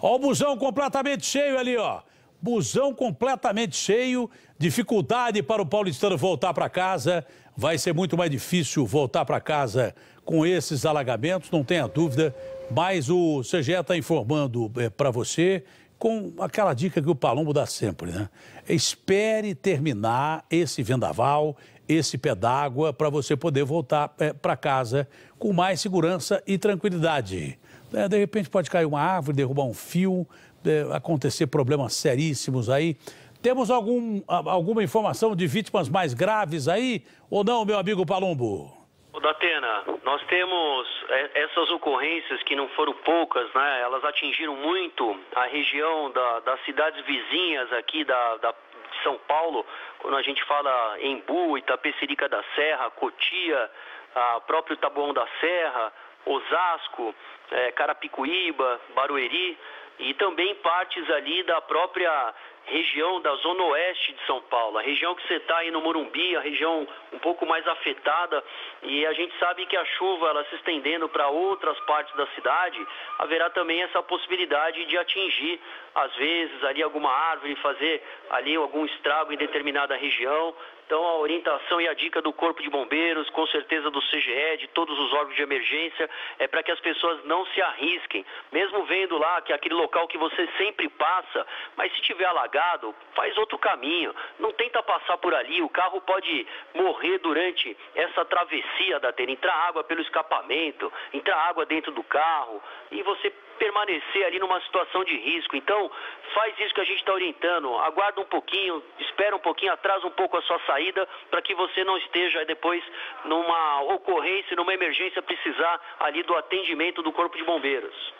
Ó, o busão completamente cheio ali, ó. Busão completamente cheio, dificuldade para o paulistano voltar para casa. Vai ser muito mais difícil voltar para casa com esses alagamentos, não tenha dúvida. Mas o CGE está informando é, para você com aquela dica que o Palombo dá sempre, né? Espere terminar esse vendaval, esse pé d'água, para você poder voltar é, para casa com mais segurança e tranquilidade. É, de repente pode cair uma árvore, derrubar um fio, é, acontecer problemas seríssimos aí. Temos algum, alguma informação de vítimas mais graves aí ou não, meu amigo Palombo? Datena, nós temos é, essas ocorrências que não foram poucas, né? Elas atingiram muito a região da, das cidades vizinhas aqui da, da São Paulo, quando a gente fala em Bu, Itapecerica da Serra, Cotia, a próprio Taboão da Serra, Osasco, é, Carapicuíba, Barueri e também partes ali da própria região da zona oeste de São Paulo, a região que você está aí no Morumbi, a região um pouco mais afetada, e a gente sabe que a chuva ela se estendendo para outras partes da cidade, haverá também essa possibilidade de atingir, às vezes, ali alguma árvore, fazer ali algum estrago em determinada região. Então, a orientação e a dica do Corpo de Bombeiros, com certeza do CGE, de todos os órgãos de emergência, é para que as pessoas não se arrisquem. Mesmo vendo lá que é aquele local que você sempre passa, mas se tiver alagado, faz outro caminho. Não tenta passar por ali, o carro pode morrer durante essa travessia da tela, entrar água pelo escapamento, entrar água dentro do carro, e você permanecer ali numa situação de risco. Então, faz isso que a gente está orientando. Aguarda um pouquinho, espera um pouquinho, atrasa um pouco a sua saída para que você não esteja depois numa ocorrência, numa emergência, precisar ali do atendimento do Corpo de Bombeiros.